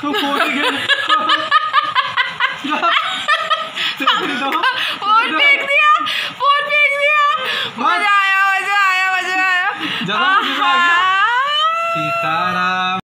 Phone फेंक दिया phone फेंक दिया। मज़ा आया मज़ा आया मज़ा आया। सीताराम